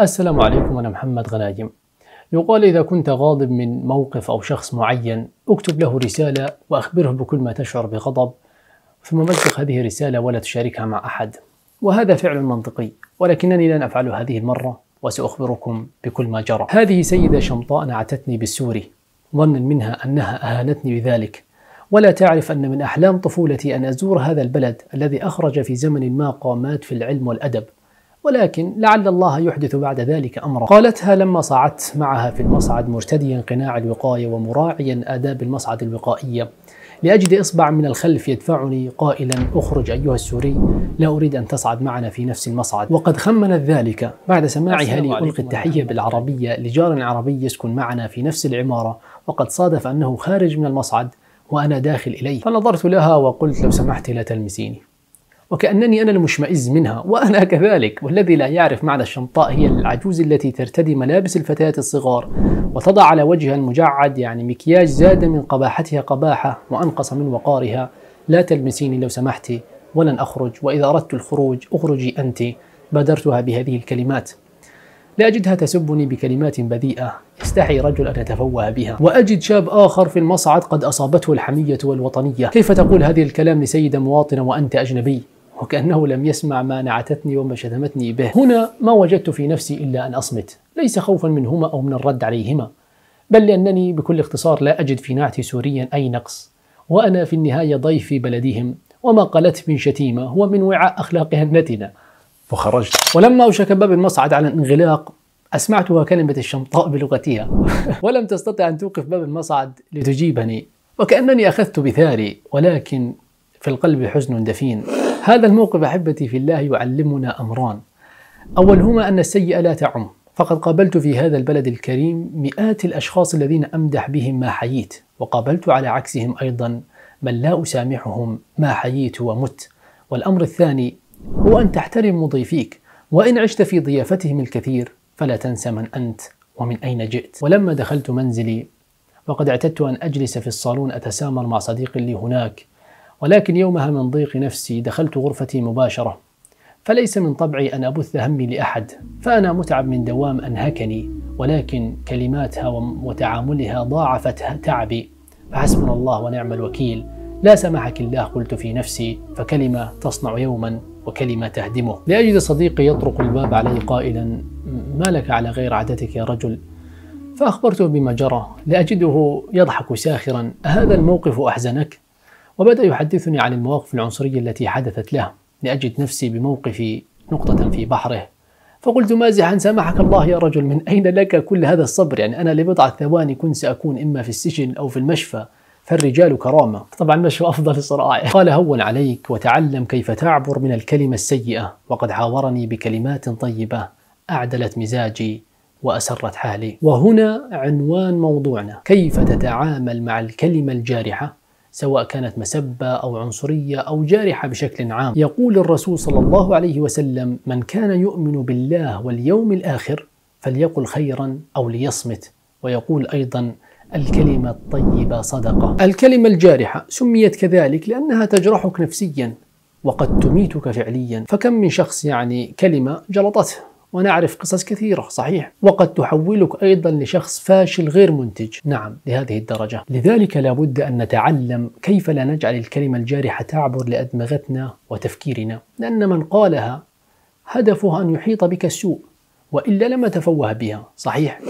السلام عليكم أنا محمد غنايم يقال إذا كنت غاضب من موقف أو شخص معين اكتب له رسالة وأخبره بكل ما تشعر بغضب. ثم مزق هذه الرسالة ولا تشاركها مع أحد. وهذا فعل منطقي ولكنني لن أفعل هذه المرة وسأخبركم بكل ما جرى. هذه سيدة شمطاء نعتتني بالسوري ظنا منها أنها أهانتني بذلك. ولا تعرف أن من أحلام طفولتي أن أزور هذا البلد الذي أخرج في زمن ما قامات في العلم والأدب. ولكن لعل الله يحدث بعد ذلك أمرا. قالتها لما صعدت معها في المصعد مرتديا قناع الوقاية ومراعيا آداب المصعد الوقائية. لأجد إصبع من الخلف يدفعني قائلا أخرج أيها السوري لا أريد أن تصعد معنا في نفس المصعد. وقد خمنت ذلك بعد سماعها لي ألقي التحية بالعربية لجار عربي يسكن معنا في نفس العمارة وقد صادف أنه خارج من المصعد وأنا داخل إليه. فنظرت لها وقلت لو سمحت لا تلمسيني. وكأنني أنا المشمئز منها وأنا كذلك والذي لا يعرف معنى الشمطاء هي العجوز التي ترتدي ملابس الفتيات الصغار وتضع على وجهها المجعد يعني مكياج زاد من قباحتها قباحة وأنقص من وقارها. لا تلمسيني لو سمحت ولن أخرج وإذا أردت الخروج أخرجي أنت. بادرتها بهذه الكلمات. لأجدها تسبني بكلمات بذيئة. يستحي رجل أن يتفوه بها. وأجد شاب آخر في المصعد قد أصابته الحمية والوطنية. كيف تقول هذه الكلام لسيدة مواطنة وأنت أجنبي؟ وكأنه لم يسمع ما نعتتني وما شتمتني به. هنا ما وجدت في نفسي إلا أن أصمت. ليس خوفا منهما أو من الرد عليهما بل لأنني بكل اختصار لا أجد في نعتي سوريا أي نقص. وأنا في النهاية ضيف في بلدهم وما قالت من شتيمة هو من وعاء أخلاقها النتنة. فخرجت. ولما أوشك باب المصعد على الانغلاق أسمعتها كلمة الشمطاء بلغتها. ولم تستطع أن توقف باب المصعد لتجيبني وكأنني أخذت بثاري ولكن في القلب حزن دفين. هذا الموقف أحبتي في الله يعلمنا أمران. أولهما أن السيئة لا تعم. فقد قابلت في هذا البلد الكريم مئات الأشخاص الذين أمدح بهم ما حييت وقابلت على عكسهم أيضا من لا أسامحهم ما حييت ومت. والأمر الثاني هو أن تحترم مضيفيك وإن عشت في ضيافتهم الكثير فلا تنسى من أنت ومن أين جئت. ولما دخلت منزلي وقد اعتدت أن أجلس في الصالون أتسامر مع صديق لي هناك ولكن يومها من ضيق نفسي دخلت غرفتي مباشرة فليس من طبعي أن أبث همي لأحد فأنا متعب من دوام أنهكني ولكن كلماتها وتعاملها ضاعفت تعبي. فحسبنا الله ونعم الوكيل. لا سمحك الله قلت في نفسي فكلمة تصنع يوما وكلمة تهدمه. لأجد صديقي يطرق الباب علي قائلا ما لك على غير عادتك يا رجل؟ فأخبرته بما جرى. لأجده يضحك ساخرا أهذا الموقف أحزنك؟ وبدأ يحدثني عن المواقف العنصرية التي حدثت له لأجد نفسي بموقفي نقطة في بحره. فقلت مازحا سامحك الله يا رجل من أين لك كل هذا الصبر؟ يعني أنا لبضعة ثواني كنت سأكون إما في السجن أو في المشفى. فالرجال كرامة. طبعا المشفى أفضل الصراحة قال هون عليك وتعلم كيف تعبر من الكلمة السيئة وقد حاورني بكلمات طيبة أعدلت مزاجي وأسرت حالي. وهنا عنوان موضوعنا. كيف تتعامل مع الكلمة الجارحة؟ سواء كانت مسبة أو عنصرية أو جارحة بشكل عام. يقول الرسول صلى الله عليه وسلم من كان يؤمن بالله واليوم الآخر فليقل خيرا أو ليصمت ويقول أيضا الكلمة الطيبة صدقة الكلمة الجارحة سميت كذلك لأنها تجرحك نفسيا وقد تميتك فعليا. فكم من شخص يعني كلمة جلطته. ونعرف قصص كثيرة صحيح. وقد تحولك أيضا لشخص فاشل غير منتج. نعم لهذه الدرجة. لذلك لابد أن نتعلم كيف لا نجعل الكلمة الجارحة تعبر لأدمغتنا وتفكيرنا. لأن من قالها هدفه أن يحيط بك السوء وإلا لما تفوه بها. صحيح.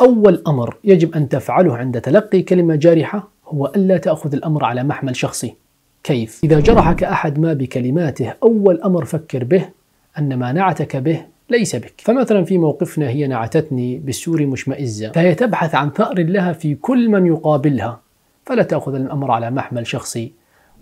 أول أمر يجب أن تفعله عند تلقي كلمة جارحة هو ألا تأخذ الأمر على محمل شخصي. كيف؟ إذا جرحك أحد ما بكلماته أول أمر فكر به أن ما نعتك به ليس بك. فمثلا في موقفنا هي نعتتني بالسوري مشمئزة. فهي تبحث عن ثأر لها في كل من يقابلها. فلا تأخذ الأمر على محمل شخصي.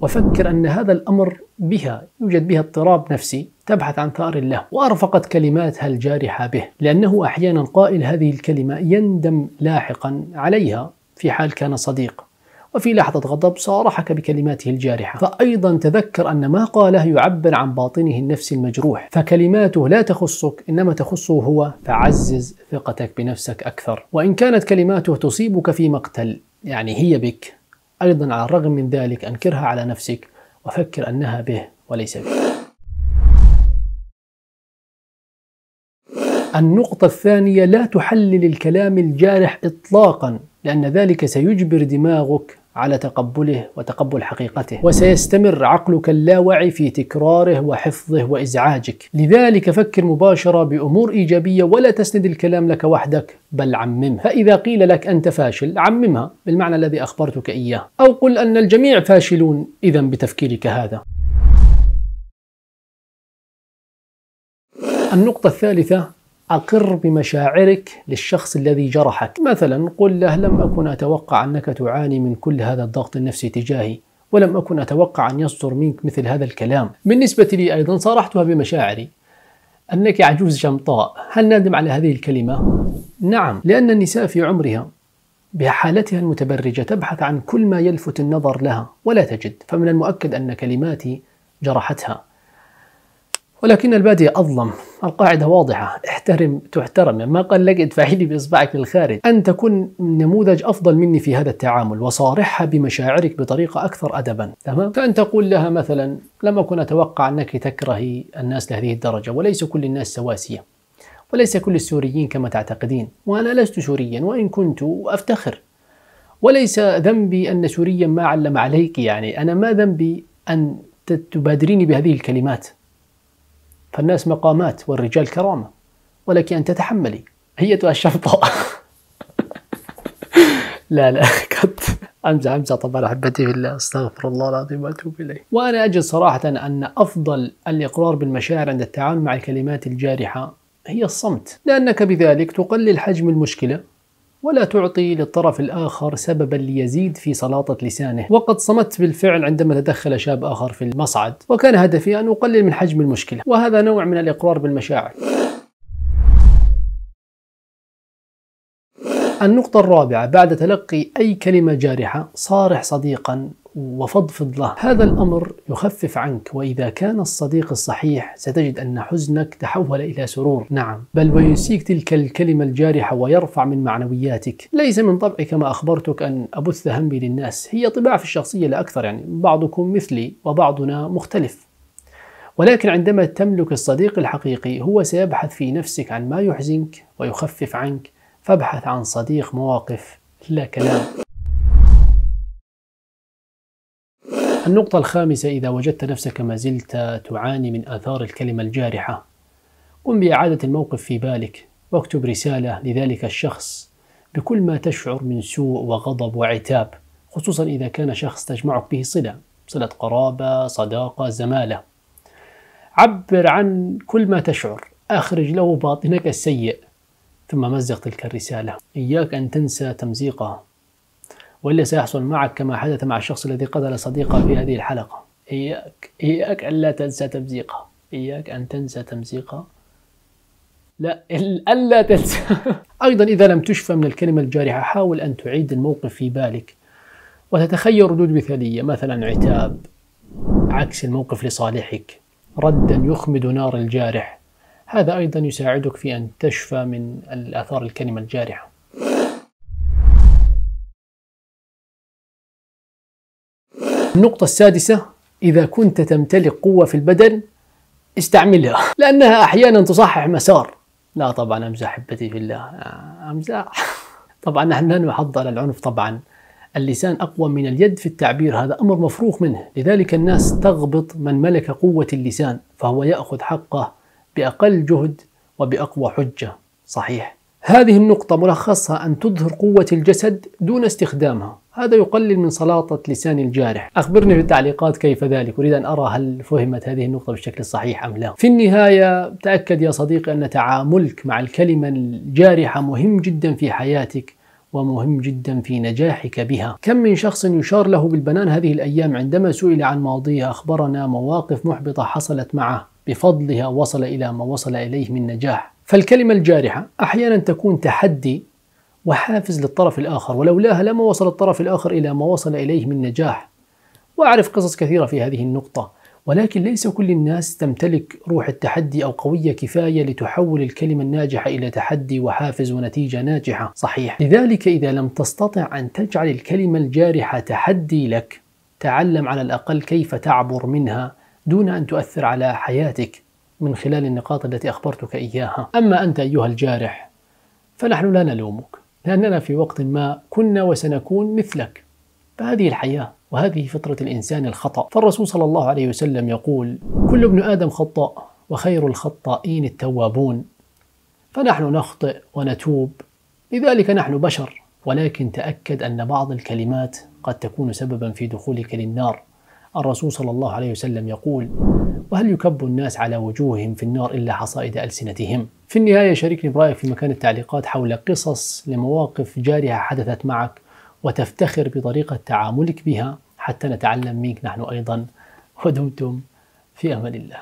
وفكر أن هذا الأمر بها يوجد بها اضطراب نفسي. تبحث عن ثأر له. وأرفقت كلماتها الجارحة به. لأنه أحيانا قائل هذه الكلمة يندم لاحقا عليها في حال كان صديق. وفي لحظة غضب صارحك بكلماته الجارحة. فأيضا تذكر أن ما قاله يعبر عن باطنه النفسي المجروح. فكلماته لا تخصك إنما تخصه هو. فعزز ثقتك بنفسك أكثر. وإن كانت كلماته تصيبك في مقتل يعني هي بك أيضا على الرغم من ذلك أنكرها على نفسك وفكر أنها به وليس بك. النقطة الثانية لا تحلل الكلام الجارح إطلاقا لأن ذلك سيجبر دماغك على تقبله وتقبل حقيقته. وسيستمر عقلك اللاواعي في تكراره وحفظه وإزعاجك. لذلك فكر مباشرة بأمور إيجابية ولا تسند الكلام لك وحدك بل عممها فإذا قيل لك أنت فاشل عممها بالمعنى الذي أخبرتك إياه. أو قل أن الجميع فاشلون إذا بتفكيرك هذا. النقطة الثالثة أقر بمشاعرك للشخص الذي جرحك. مثلا قل له لم أكن أتوقع أنك تعاني من كل هذا الضغط النفسي تجاهي ولم أكن أتوقع أن يصدر منك مثل هذا الكلام. بالنسبة لي أيضا صارحتها بمشاعري. أنك عجوز شمطاء هل نادم على هذه الكلمة؟ نعم لأن النساء في عمرها بحالتها المتبرجة تبحث عن كل ما يلفت النظر لها ولا تجد. فمن المؤكد أن كلماتي جرحتها. ولكن البادية أظلم. القاعدة واضحة. احترم تحترم. ما قال لك ادفعي لي بإصبعك للخارج. أن تكون نموذج أفضل مني في هذا التعامل وصارحها بمشاعرك بطريقة أكثر أدبا. تمام؟ فأن تقول لها مثلا لم أكن أتوقع أنك تكرهي الناس لهذه الدرجة وليس كل الناس سواسية. وليس كل السوريين كما تعتقدين. وأنا لست سوريا وإن كنت أفتخر. وليس ذنبي أن سوريا ما علم عليك. يعني أنا ما ذنبي أن تبادريني بهذه الكلمات. فالناس مقامات والرجال كرامة. ولك أن تتحملي أيتها الشفطة لا لا كنت أمزح أمزح. طبعا أحبتي في الله أستغفر الله العظيم وأتوب إليه. وأنا أجد صراحة أن أفضل الإقرار بالمشاعر عند التعامل مع الكلمات الجارحة هي الصمت. لأنك بذلك تقلل حجم المشكلة. ولا تعطي للطرف الآخر سببا ليزيد في سلاطة لسانه. وقد صمت بالفعل عندما تدخل شاب آخر في المصعد وكان هدفي أن أقلل من حجم المشكلة. وهذا نوع من الإقرار بالمشاعر. النقطة الرابعة بعد تلقي أي كلمة جارحة صارح صديقا. وفضفض له. هذا الأمر يخفف عنك وإذا كان الصديق الصحيح ستجد أن حزنك تحول إلى سرور. نعم. بل وينسيك تلك الكلمة الجارحة ويرفع من معنوياتك. ليس من طبعي كما أخبرتك أن أبث همي للناس هي طباع في الشخصية لا أكثر يعني بعضكم مثلي وبعضنا مختلف. ولكن عندما تملك الصديق الحقيقي هو سيبحث في نفسك عن ما يحزنك ويخفف عنك فابحث عن صديق مواقف لا كلام. النقطة الخامسة إذا وجدت نفسك ما زلت تعاني من آثار الكلمة الجارحة قم بإعادة الموقف في بالك واكتب رسالة لذلك الشخص بكل ما تشعر من سوء وغضب وعتاب خصوصا إذا كان شخص تجمعك به صلة صلة قرابة صداقة زمالة. عبر عن كل ما تشعر أخرج له باطنك السيء ثم مزق تلك الرسالة. إياك أن تنسى تمزيقها. وإلا سيحصل معك كما حدث مع الشخص الذي قتل صديقه في هذه الحلقة. إياك إياك ألا تنسى تمزيقها إياك أن تنسى تمزيقها لا ألا تنسى. أيضا إذا لم تشفى من الكلمة الجارحة حاول أن تعيد الموقف في بالك وتتخيل ردود مثالية مثلا عتاب عكس الموقف لصالحك ردا يخمد نار الجارح. هذا أيضا يساعدك في أن تشفى من الآثار الكلمة الجارحة. النقطة السادسة إذا كنت تمتلك قوة في البدن استعملها لأنها أحيانا تصحح مسار. لا طبعا أمزح أحبتي في الله. أمزح. طبعا نحن لا نحض على العنف طبعا. اللسان أقوى من اليد في التعبير هذا أمر مفروغ منه. لذلك الناس تغبط من ملك قوة اللسان فهو يأخذ حقه بأقل جهد وبأقوى حجة. صحيح. هذه النقطة ملخصها أن تظهر قوة الجسد دون استخدامها. هذا يقلل من سلاطة لسان الجارح. أخبرني في التعليقات كيف ذلك؟ أريد أن أرى هل فهمت هذه النقطة بالشكل الصحيح أم لا. في النهاية تأكد يا صديقي أن تعاملك مع الكلمة الجارحة مهم جدا في حياتك ومهم جدا في نجاحك بها. كم من شخص يشار له بالبنان هذه الأيام عندما سئل عن ماضيه أخبرنا مواقف محبطة حصلت معه. بفضلها وصل إلى ما وصل إليه من نجاح. فالكلمة الجارحة أحيانا تكون تحدي وحافز للطرف الآخر ولولاها لما وصل الطرف الآخر إلى ما وصل إليه من نجاح. وأعرف قصص كثيرة في هذه النقطة ولكن ليس كل الناس تمتلك روح التحدي أو قوية كفاية لتحول الكلمة الناجحة إلى تحدي وحافز ونتيجة ناجحة. صحيح. لذلك إذا لم تستطع أن تجعل الكلمة الجارحة تحدي لك تعلم على الأقل كيف تعبر منها دون أن تؤثر على حياتك من خلال النقاط التي أخبرتك إياها. أما أنت أيها الجارح فنحن لا نلومك. لأننا في وقت ما كنا وسنكون مثلك. فهذه الحياة وهذه فطرة الإنسان الخطأ. فالرسول صلى الله عليه وسلم يقول كل ابن آدم خطاء وخير الخطائين التوابون. فنحن نخطئ ونتوب. لذلك نحن بشر. ولكن تأكد أن بعض الكلمات قد تكون سببا في دخولك للنار. الرسول صلى الله عليه وسلم يقول وهل يكب الناس على وجوههم في النار إلا حصائد ألسنتهم؟ في النهاية شاركني برأيك في مكان التعليقات حول قصص لمواقف جارحة حدثت معك وتفتخر بطريقة تعاملك بها. حتى نتعلم منك نحن أيضا. ودمتم في أمان الله.